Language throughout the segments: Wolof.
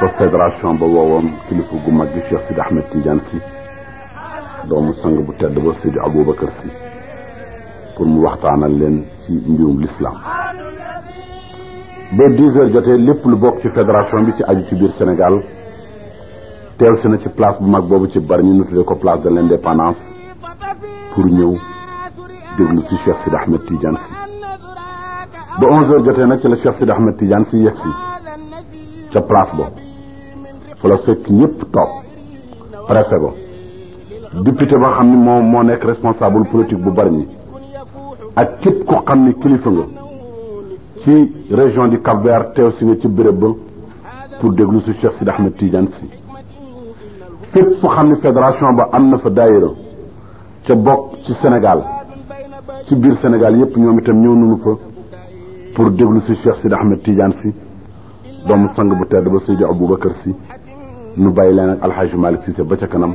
ba fédération ba woowoon kilifa gu mag gi Cheikh Sidi Ahmed Tidiane si doomu sang bu tedd ba Sidi Aboubacar si pour mu waxtaanal leen ci mbirum lislaam ba 10 heures jotee lépp lu bokk ci fédération bi ci aju ci biir Sénégal teew si na ci place bu mag boobu ci bari ñu nu tuddee ko place de l'indépendance pour ñëw déglu si Cheikh Sidi Ahmed Tidiane si ba 11h jotee nag ci la Cheikh Sidi Ahmed Tidiane si yegg si ca place ba fa la fekk ñëpp toog préfet ba député ba xam ni moo moo nekk responsable politique bu bari ñi ak képp ko xam ni kilifa nga ci région du Cap-Vert teew si nga ci béréb ba pour déglu si Cheikh Sidi Ahmed Tidiane si. fépp fu xam ne fédération ba am na fa daayira ca bokk ci Sénégal ci biir Sénégal yépp ñoom itam ñëw nañu fa pour déglu si Cheikh Sidi Ahmed Tidiane si doomu sang bu tedd ba Seydi Aboubacar si nu bàyyi leen ak alxaaji Malick Cissé ba ca kanam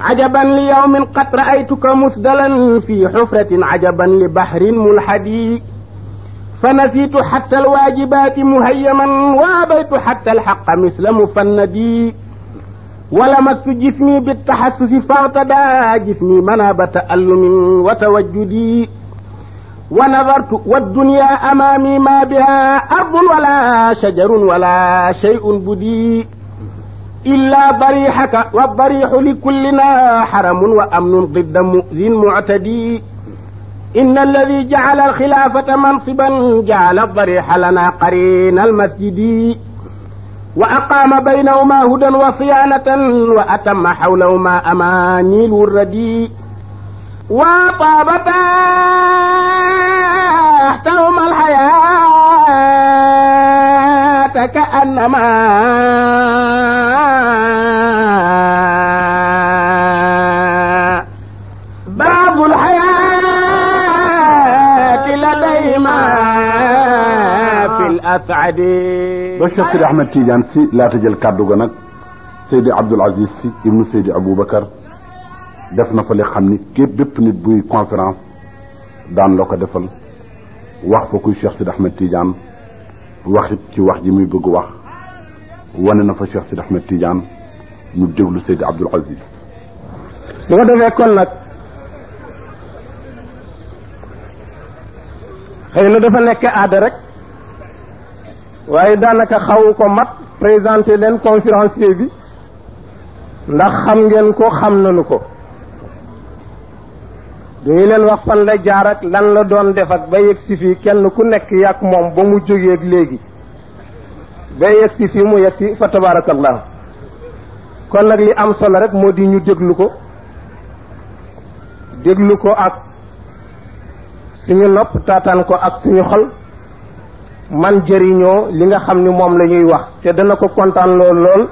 عجبا ليوم قد رأيتك مسدلا في حفرة عجبا لبحر ملحدي فنسيت حتى الواجبات مهيما وابيت حتى الحق مثل مفندي ولمست جسمي بالتحسس فاعتدى جسمي مناب تألم وتوجدي ونظرت والدنيا أمامي ما بها أرض ولا شجر ولا شيء بديء إلا ضريحك والضريح لكلنا حرم وأمن ضد مؤذ معتدي إن الذي جعل الخلافة منصبا جعل الضريح لنا قرين المسجد وأقام بينهما هدى وصيانة وأتم حولهما أماني الردي وطابت احترم الحياة كأنما باب الحياة لديهما ما في الأسعد بشك سيدي أحمد تيجان سي لا تجل كادوغنك سيدي عبد العزيز سي ابن سيدي أبو بكر def na fa li xam ni képp bépp nit buy conférence daan la ko defal wax fa kuy Cheikh Sidi Ahmed Tidiane waxit ci wax ji muy bëgg wax wane na fa Cheikh Sidi Ahmed Tidiane ñu déglu Seydi Abdoul Aziz su ko defee kon nag xëy na dafa nekk aada rek waaye daanaka xawu ko mat présenté leen conférencier bi ndax xam ngeen ko xam nanu ko dañu leen wax fan la jaar ak lan la doon def ak ba yegg si fii kenn ku nekk yàq moom ba mu jógee ak léegi ba yegg si fii mu yegg si fa tabaarakallah kon nag li am solo rek moo di ñu déglu ko déglu ko ak suñu nopp taataan ko ak suñu xol man jëriñoo li nga xam ni moom la ñuy wax te dana ko kontaan lool lool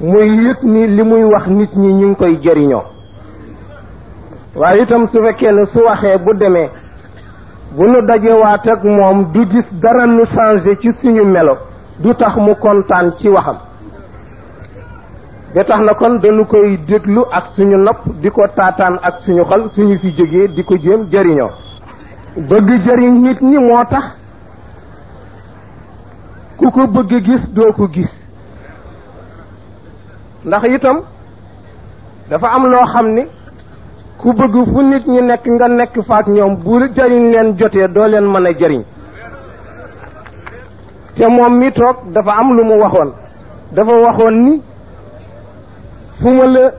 muy yëg ni li muy wax nit ñi ñu ngi koy jëriñoo waaye itam su fekkee ne su waxee bu demee bu nu dajewaat ak moom du gis dara lu changé ci suñu melo du tax mu kontaan ci waxam ba tax na kon dañu koy déglu ak suñu nopp di ko taataan ak suñu xol suñu fi jógee di ko jéem jëriñoo bëgg jëriñ nit ñi moo tax ku ko bëgg gis doo ko gis ndax itam dafa am loo xam ni ku bëgg fu nit ñi nekk nga nekk faak ñoom bu jëriñ leen jotee doo leen mën a jëriñ te moom mi toog dafa am lu mu waxoon dafa waxoon ni fu ma la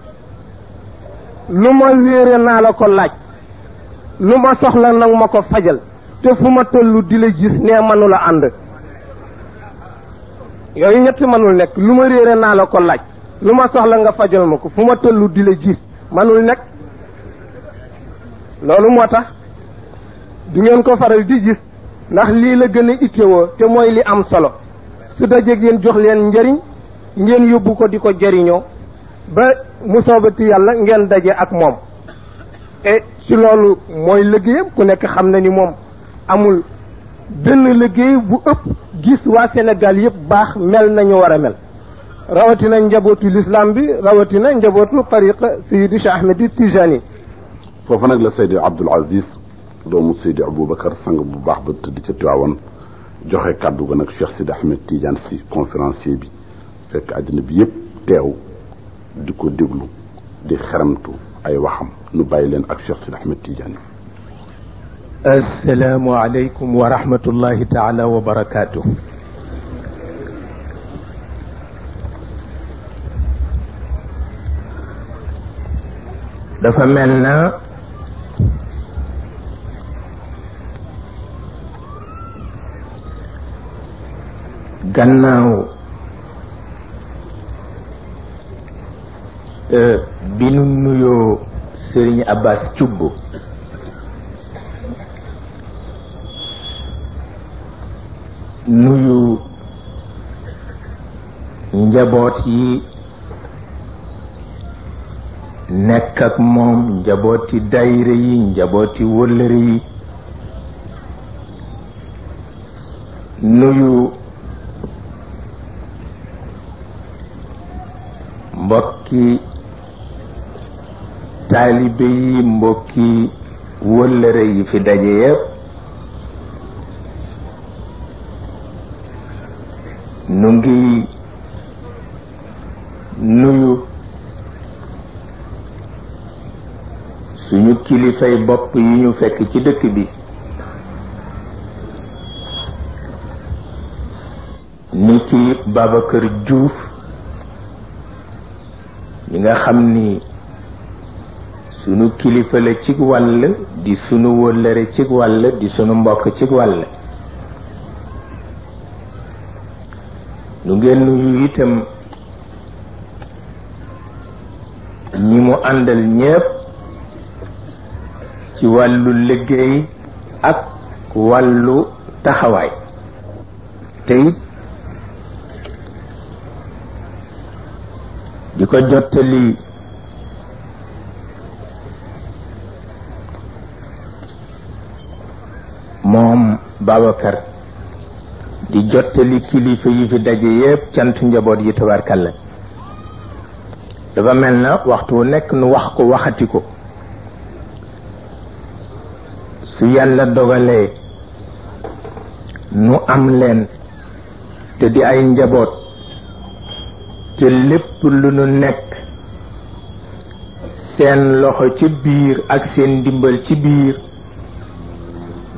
lu ma wéere naa la ko laaj lu ma soxla nag ma ko fajal te fu ma tollu di la gis nee manula ànd yooyu ñetti manul nekk lu ma réere naa la ko laaj lu ma soxla nga fajal ma ko fu ma tollu di la gis manul nekk loolu moo tax du ngeen ko faral di gis ndax lii la gën a ittewoo te mooy li am solo su dajeeg yéen jox leen njëriñ ngeen yóbbu ko di ko jëriñoo ba mu soobati yàlla ngeen daje ak moom et ci loolu mooy liggéeyam ku nekk xam na ni moom amul benn liggéey bu ëpp gis waa Sénégal yëpp baax mel nañu war a mel rawatina njabootu lislaam bi rawatina njabootu tariqa Seydi Cheikh Ahmed Tijani foofu nag la Seydi Abdoul Aziz doomu Seydi Aboubacar sang bu baax ba tëdd ca Tiwaawan joxe kàddu ga nag Cheikh Sidi Ahmed Tidiane si conférencier bi fekk àddina bi yëpp teew di ko déglu di xaramtu ay waxam nu bàyyi leen ak Cheikh Sidi Ahmed Tidiane assalaamu aleykum wa rahmatullahi taala wa barakaatu dafa mel na gannaaw euh, bi nu nuyoo Serigne Abbas Thioub nuyu njaboot yi nekk ak moom njabooti dayre yi njabooti wëllëre yi nuyu mbokki taalibe yi mbokki wëllëre yi fi daje yépp nu ngi nuyu suñu kilifay bopp yi ñu fekk ci dëkk bi ni ki Babacar Diouf mi nga xam ni sunu kilifa la cig wàll di sunu wóllëre cig wàll di sunu mbokk cig wàll nu ngeen nuyu itam ñi mu àndal ñépp ci wàllu liggéey ak wàllu taxawaay te it di ko jottali moom Babacar di jottali kilifa yi fi daje yépp cantu njaboot yi tabarkalla dafa mel na waxtu wu nekk nu wax ko waxati ko su yàlla dogalee nu am leen te di ay njaboot te lépp lu nu nekk seen loxo ci biir ak seen ndimbal ci biir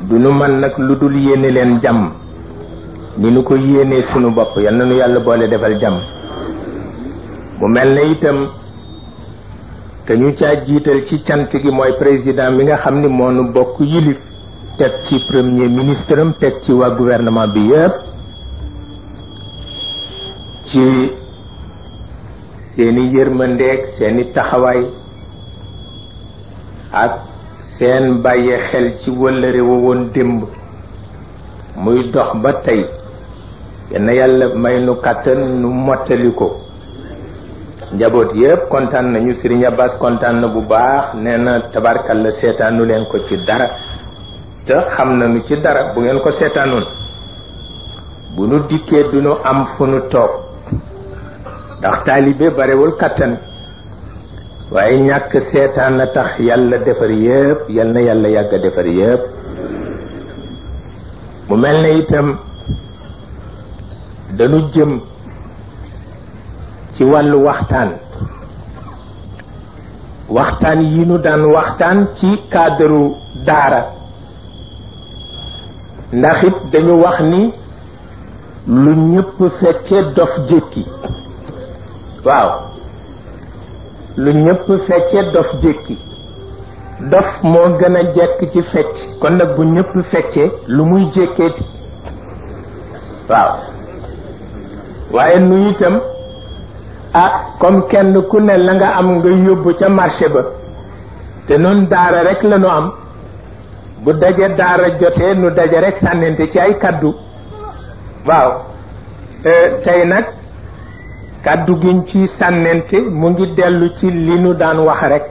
du nu man nag lu dul yéene leen jàmm ni nu ko yéenee sunu bopp yal na nu yàlla boole defal jàmm mu mel na itam te ñu caa jiital ci cant gi mooy président mi nga xam ni moo nu bokk yilif teg ci premier ministre am teg ci waa gouvernement bi yépp ci seeni yërmandeeg seeni taxawaay ak seen bàyyi xel ci wëllëre wa woon démb muy dox ba tey yenn yàlla may nu kàttan nu mottali ko njaboot yépp kontaan nañu Serigne Abbas kontaan na bu baax nee na tabarkalla seetaanu leen ko ci dara te xam nañu ci dara bu ngeen ko seetaanoon bu nu dikkee du nu am fu nu toog ndax taalibe barewul kàttan waaye ñàkk seetaan na tax yàlla defar yépp yal na yàlla yàgg a defar yépp mu mel ne itam dañu jëm ci wàllu waxtaan waxtaan yi nu daan waxtaan ci cadre daara ndax it dañu wax ni lu ñëpp fekkee dof jékki waaw lu ñëpp fekkee dof jékki dof moo gën a jekk ci fecc kon nag bu ñëpp feccee lu muy jékkeeti waaw waaye nu itam ah comme kenn ku ne la nga am nga yóbbu ca marché ba te noonu daara rek la ñu am bu daje daara jotee nu daje rek sànnente ci ay kaddu waaw euh, tey nag kaddu giñ ci sànnente mu ngi dellu ci li nu daan wax rek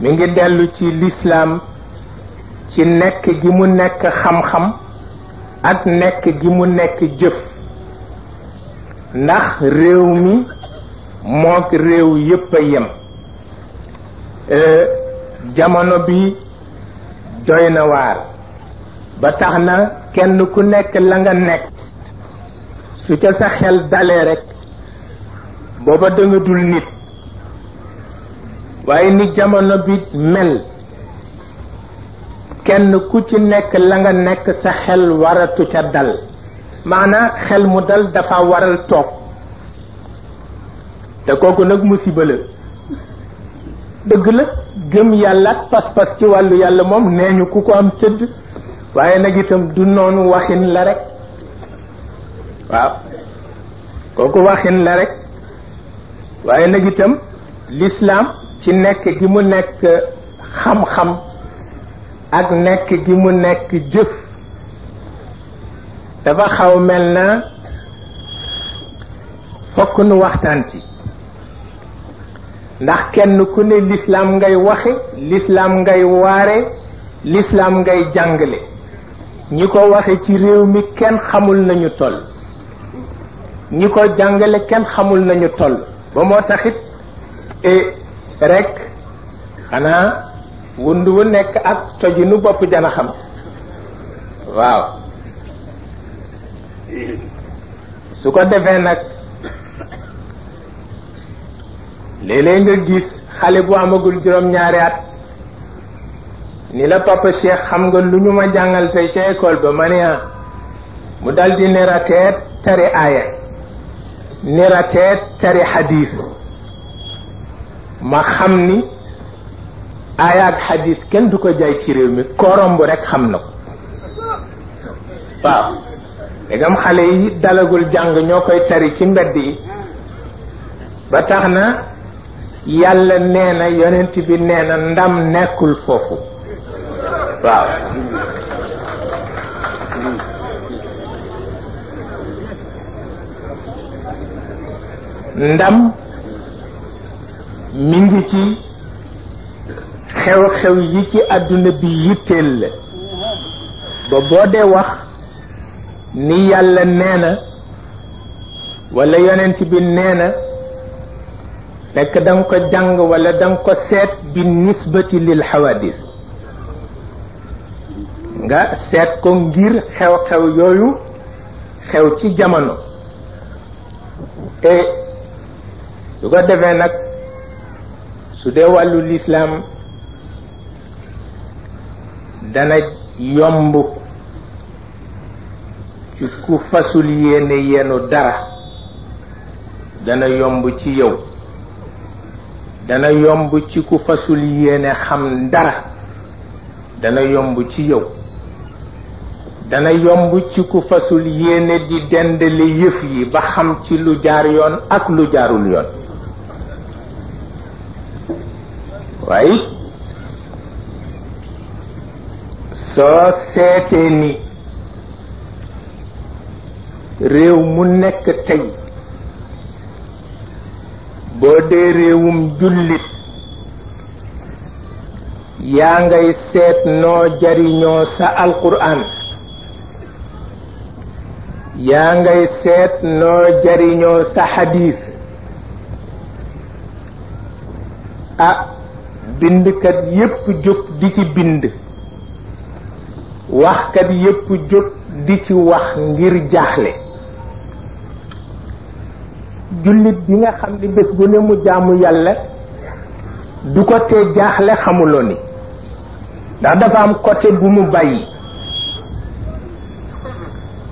mi ngi dellu ci lislaam ci nekk gi mu nekk xam-xam ak nekk gi mu nekk jëf ndax réew mi mook réew yépp a yem euh, jamono bi doy na waar ba tax na kenn ku nekk la nga nekk su ca sa xel dalee rek booba da nga dul nit waaye ni jamono bi mel kenn ku ci nekk la nga nekk sa xel waratu ca dal maanaa xel mu dal dafa waral toog te kooku nag musiba la dëgg la gëm yàlla ak pas-pas ci wàllu yàlla moom nee ñu ku ko am tëdd waaye nag itam du noonu waxin la rek waaw kooku waxin la rek waaye nag itam lislaam ci nekk gi mu nekk xam-xam ak nekk gi mu nekk jëf dafa xaw mel na fokk nu waxtaan ci ndax kenn ku ne lislaam ngay waxe lislaam ngay waare lislaam ngay jàngale ñi ko waxe ci réew mi kenn xamul nañu toll ñi ko jàngale kenn xamul nañu toll ba moo taxit e rek xanaa wund wu nekk ak tojinu bopp jana xam waaw su ko defee nag léeg-léeg nga gis xale bu amagul juróom-ñaari at ni la papa Cheikh xam nga lu ñu ma jàngal tey ca école ba ma ne ah mu dal di nerateet tari aaya nerateet tari xadiis ma xam ni aaya ak xadiis kenn du ko jaay ci réew mi koo romb rekk xam na ko waaw ndegam xale yi dalagul jàng ñoo koy tari ci mbedd yi ba tax na yàlla nee na yonent bi nee na ndam nekkul foofu waaw ndam mi ngi ci xew-xew yi ci àdduna bi yitteel la ba boo dee wax ni yàlla nee na wala yonent bi nee na fekk da nga ko jàng wala da nga ko seet bi nisbati lil xawadis nga seet ko ngir xew-xew yooyu xew ci jamono e su ko defee nag su dee wàllu lislaam dana yomb ci ku fasul yéene yenu dara dana yomb ci yow dana yomb ci ku fasul yéene xam dara dana yomb ci yow dana yomb ci ku fasul yéene di dendale yëf yi ba xam ci lu jaar yoon ak lu jaarul yoon waaye soo seetee ni réew mu nekk tey boo dee réewum jullit yaa ngay seet noo jariñoo sa alquran yaa ngay seet noo jariñoo sa xadiis ah bindkat yépp jóg di ci bind waxkat yépp jóg di ci wax ngir jaaxle jullit bi nga xam ni bés bu ne mu jaamu yàlla du ko tee jaaxle xamuloo ni ndax dafa am côté bu mu bàyyi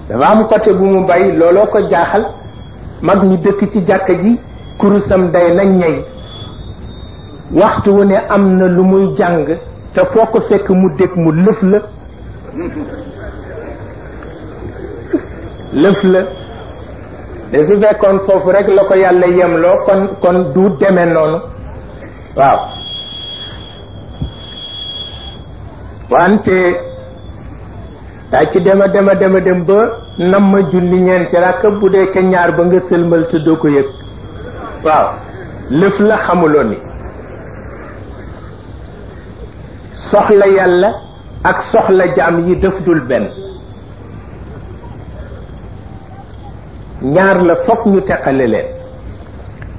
dafa am côté bu mu bàyyi looloo ko jaaxal mag ñi dëkk ci jàkka ji kurusam day na ñey waxtu wu ne am na lu muy jàng te foo ko fekk mu dégg mu lëf la lëf la de su fekkoon foofu rek la ko yàlla yemloo kon kon du demee noonu waaw wante daa ci dema dema dema dem ba nam ma julli ñeen ci ràkk bu dee ca ñaar ba nga sëlmal te doo ko yëg waaw lëf la xamuloon ni soxla yàlla ak soxla jaam yi def dul benn ñaar la fokk ñu teqale leen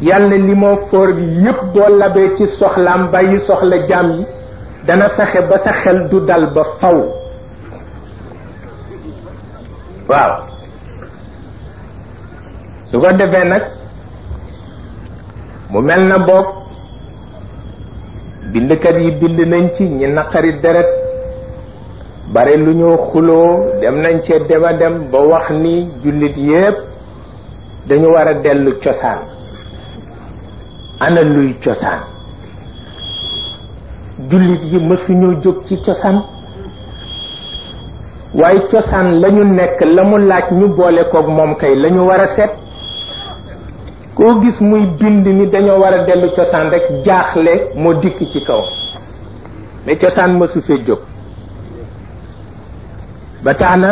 yàlla li moo foor yépp boo labee ci soxlaam bàyyi soxla jaam yi dana fexe ba sa xel du dal ba faw waaw su ko defee nag mu mel na boog bindkat yi bind nañ ci ñi naqari deret bare lu ñoo xuloo dem nañ cee dema dem ba wax ni jullit yépp dañu war a dellu cosaan ana luy cosaan jullit yi mësuñoo jóg ci cosaan waaye cosaan lañu nekk la mu laaj ñu boole koog moom kay lañu war a seet koo gis muy bind ni dañoo war a dellu cosaan rek jaaxle moo dikk ci kaw mais cosaan mësu fee jóg ba tax na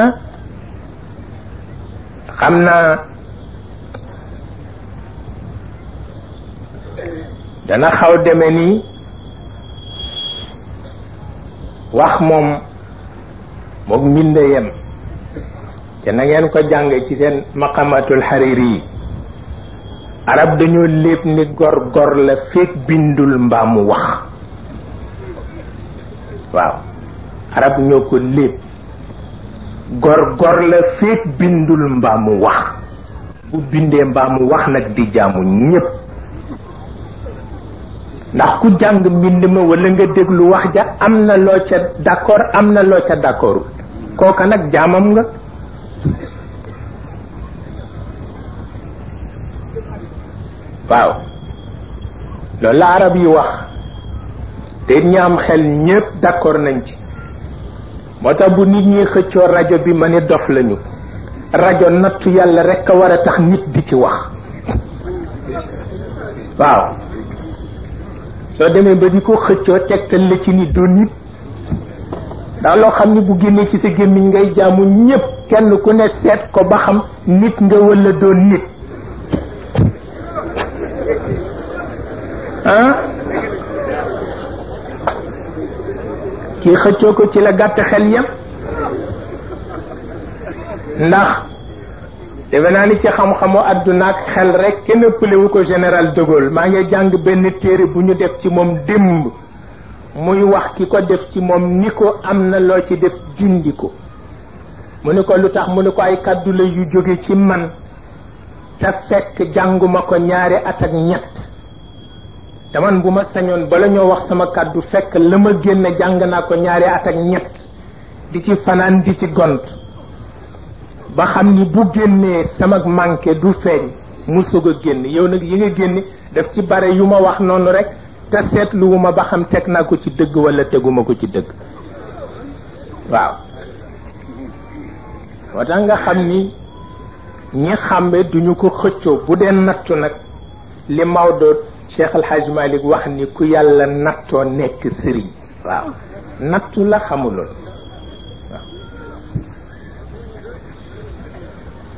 xam naa dana xaw deme ni wax moom moom mbind yem te na ngeen ko jàng ci seen maqamatul xariri yi arab dañoo léeb ni gor gor la feeg bindul mbaa mu wax waaw arab ñoo ko léeb gor gor la feeg bindul mbaa mu wax bu bindee mbaa mu wax nag di jaamu ñépp ndax ku jàng mbind ma wala nga déglu wax ja am na loo ca d'accord am na loo ca d'accordul kooka nag jaamam nga waaw loolu la arab yi wax te ñi am xel ñépp d'accord nañ ci moo tax bu nit ñi xëccoo rajo bi ma ne dof lañu rajo nattu yàlla rekk a war a tax nit di ci wax waaw soo demee ba di ko xëccoo tegtal la ci nit doo nit ndax loo xam ne bu génnee ci sa gémmiñ ngay jaamu ñépp kenn ku ne seet ko ba xam nit nga walla doon nit ah kii xëccoo ko ci la gàtt xel yem ndax defe naa ni ci xam-xamu àdduna ak xel rek kenn ëppale wu ko général de Gaulle maa ngi jàng benn téere bu ñu def ci moom démb muy wax ki ko def ci moom ni ko am na loo ci def dindi ko mu ne ko lu tax mu ne ko ay kàddu la yu jóge ci man te fekk jànguma ko ñaari at ak ñett te man bu ma sañoon bala ñoo wax sama kàddu fekk la ma génn jàng naa ko ñaari at ak ñett di ci fanaan di ci gont ba xam ni bu génnee sama manqué du feeñ mu sog a génn yow nag yi nga génne daf ci bare yu ma wax noonu rek te seetluwuma ba xam teg naa ko ci dëgg wala teguma ko ci dëgg waaw moo tax nga xam ni ñi xàmme duñu ko xëccoo bu dee nattu nag li Maodo Cheikh El Hadj Malick wax ni ku yàlla nattoo nekk sëriñ waaw nattu la xamuloon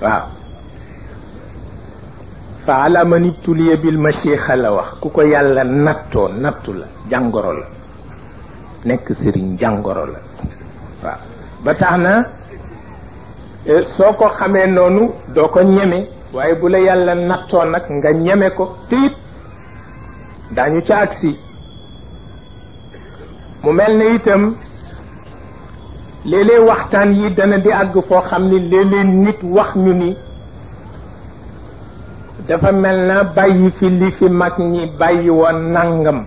waaw fa ala man ibtuliya bil mashixa la wax ku ko yàlla nattoo nattu la jàngoro la nekk sëriñ jàngoro la waaw ba tax na eh, soo ko xamee noonu doo ko ñeme waaye bu la yàlla nattoo nag nga ñeme ko te it daañu ca agsi mu mel ne itam léeg-léeg waxtaan yi dana di àgg foo xam ni léeg-léeg nit wax ñu ni dafa mel na bàyyi fi li fi mag ñi bàyyi woon nangam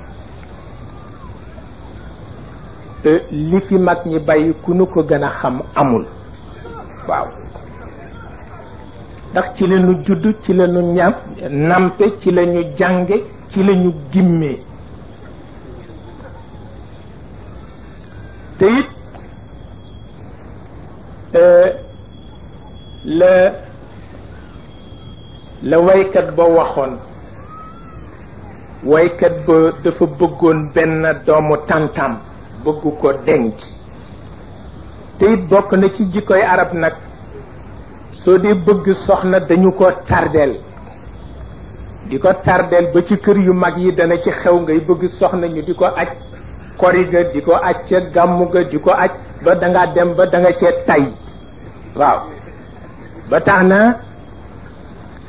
li fi mag ñi bàyyi ku nu ko gën a xam amul waaw ndax ci la ñu judd ci la ñu ñam nampe ci la ñu jànge ci la ñu gimmee te it euh, la la waykat ba waxoon waykat ba dafa bëggoon benn doomu tàntam bëgg ko denc te it bokk na ci jikkoy arab nag soo dee bëgg soxna dañu ko tardeel di ko tardeel ba ci kër yu mag yi dana ci xew ngay bëgg soxna ñu di ko aj kori ga di ko aj ca gàmmu ga di ko aj ba danga dem ba danga cee tay waaw ba tax na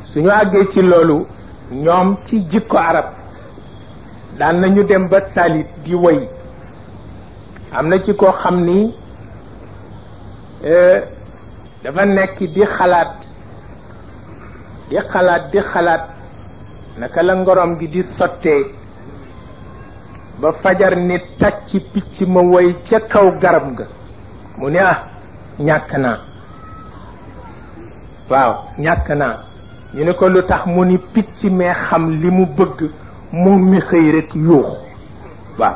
suñu àggee ci loolu ñoom ci jikko arab daan nañu dem ba salit di woy am na ci koo xam ni eh, dafa nekk di xalaat di xalaat di xalaat naka la ngorom gi di sottee ba fajar ni tàcc picc ma woy ca kaw garab ga mu ne ah ñàkk naa waaw ñàkk naa ñu ne ko lu tax mu ni picc mee xam li mu bëgg moom mi xëy rek yuux waaw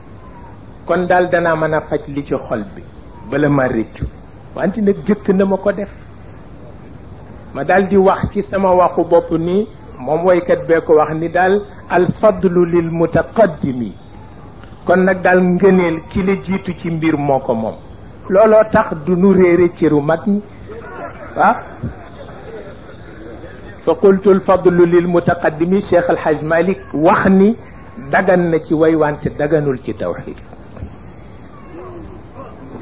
kon daal danaa mën a faj li ci xol bi bala ma rëccu wante nag jëkk na ma ko def ma daal di wax ci sama waxu bopp ni moom woykat bee ko wax ni daal alfadlu lil mutaqaddimi kon nag daal ngëneel ki la jiitu ci mbir moo ko moom looloo tax du nu réere cëru mag ñi waaw fa qultu alfadlu lil mutaqaddimi cheikh alhaj malik wax ni dagan na ci way wante daganul ci tawxiid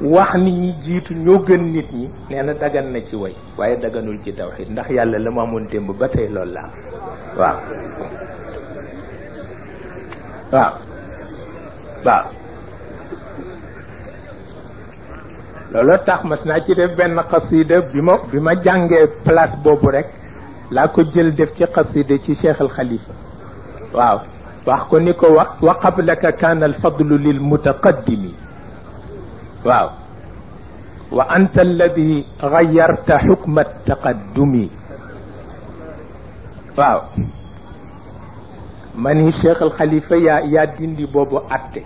wax nit ñi jiitu ñoo gën nit ñi nee na dagan na ci way waaye daganul ci tawxiid ndax yàlla la mu amoon démb ba tey loolu la am waaw waaw waaw looloo tax mas naa ci def benn xasida bi ma bi ma jàngee place boobu rek laa ko jël def ci xasida ci cheikh al xalifa waaw wax ko ni ko wa wa qablaka kaana al fadlu lil mutaqaddimi waaw wa anta alladi gayarta xukma taqaddumi waaw ma ni cheikh al xalifa yaa yaa dindi boobu atte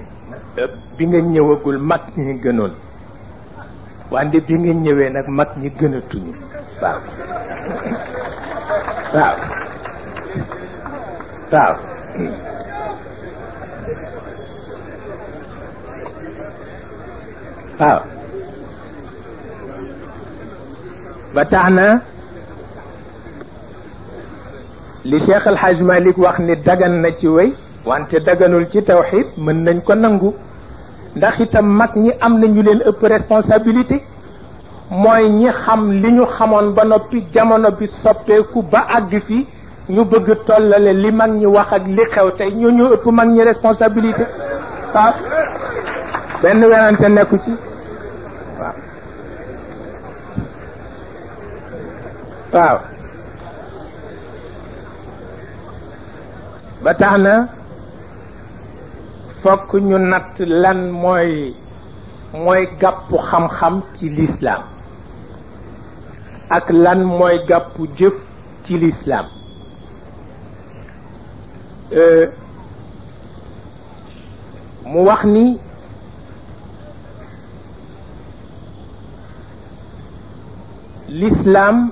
bi nga ñëwagul mag ñi gënoon wante bi nga ñëwee nag mag ñi gënatuñu waaw waaw waaw waaw ba tax na li Cheikh El Hadj Malick wax ni dagan na ci wéy wante daganul ci tawxid mën nañ ko nangu ndax itam mag ñi am na ñu leen ëpp responsabilité mooy ñi xam li ñu xamoon ba noppi jamono bi soppeeku ba àgg fi ñu bëgg tollale li mag ñi wax ak li xew tey ñoo ñu ëpp mag ñi responsabilité waaw benn werante nekku ci waaw waaw ba tax na fokk ñu natt lan mooy mooy gàppu xam-xam ci lislaam ak lan mooy gàppu jëf ci lislaam euh, mu wax ni lislaam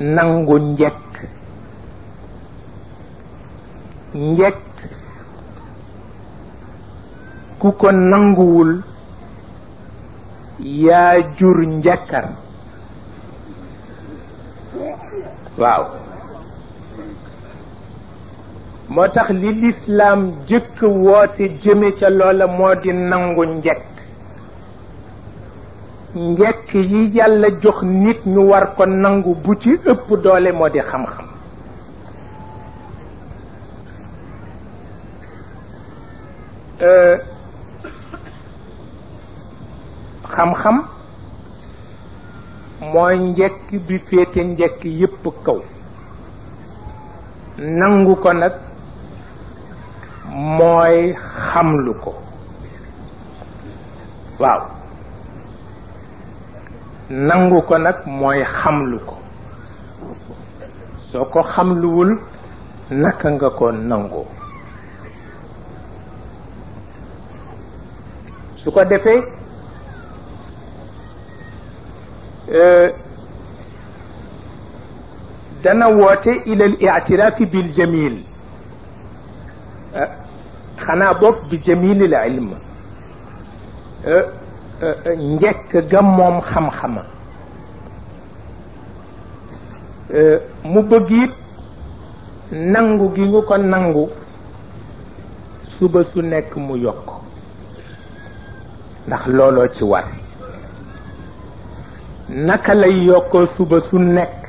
nangu njekk njekk ku ko nanguwul yaa jur njekkar waaw moo tax li lislaam jëkk woote jëme ca loola moo di nangu njekk njekk yi yàlla jox nit ñu war ko nangu bu ci ëpp doole moo di xam-xam euh, xam-xam mooy njekk bi féete njekk yépp kaw nangu ko nag mooy xamlu ko waaw nangu ko nag mooy xamlu ko soo ko xamluwul naka nga ko nangoo su ko defee dana woote ila al ictiraafi bil jamil xanaa boog bi jamilil ilm njekk ga moom xam-xama mu bëgg it nangu gi ñu ko nangu suba su nekk mu yokk ndax looloo ci war naka lay yokkoo suba su nekk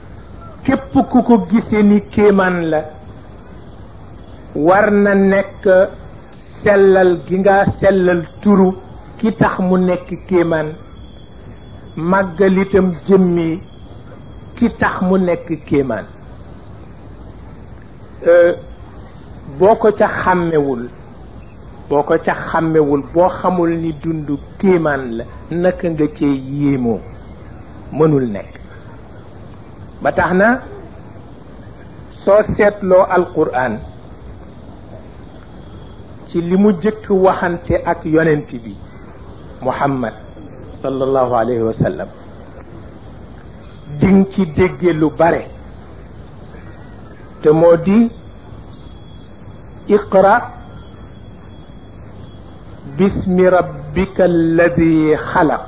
képp ku ko gisee ni kéemaan la war na nekk sellal gi nga sellal turu ki tax mu nekk kéemaan màggal itam jëmmi ki tax mu nekk kéemaan boo ko ca xàmmewul boo ko ca xàmmewul boo xamul ni dund kéemaan la naka nga cee yéemoo mënul nekk ba tax na soo seetloo alquran ci li mu jëkk waxante ak yonent bi muhammad sallallahu alayhi wa sallam ding ci dégge lu bare te moo di iqra bismi rabbika alladi xalaq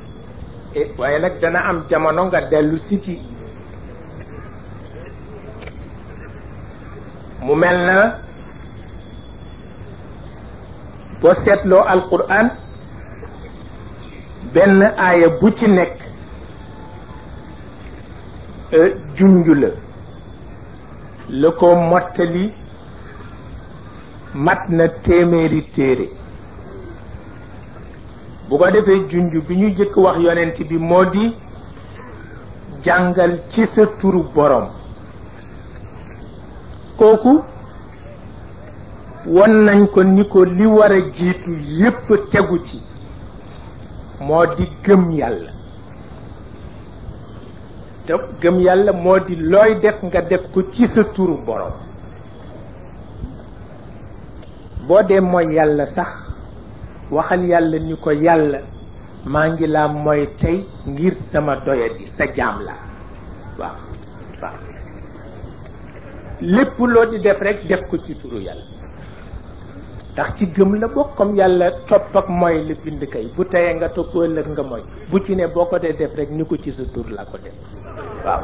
eh, waaye nag dana am jamono nga dellu si ci mu mel na boo seetloo alquran benn aaya bu ci nekk eh, junj la la ko mottali mat na téeméeri téere bu ko defee junj bi ñu jëkk wax yonent bi moo di jàngal ci sa turu borom kooku won nañ ko ni ko li war a jiitu yépp tegu ci moo di gëm yàlla te gëm yàlla moo di looy def nga def ko ci sa turu borom boo dee mooy yàlla sax waxal yàlla ni ko yàlla maa ngi laa mooy tey ngir sama doyadi sa jaam la waaw waaw lépp loo di def rek def ko ci turu yàlla ndax ci gëm la bokk comme yàlla topp ak mooy la bind kay bu teyee nga topp ëllëg nga mooy bu ci ne boo ko dee def rek ni ko ci sa tur la ko def waaw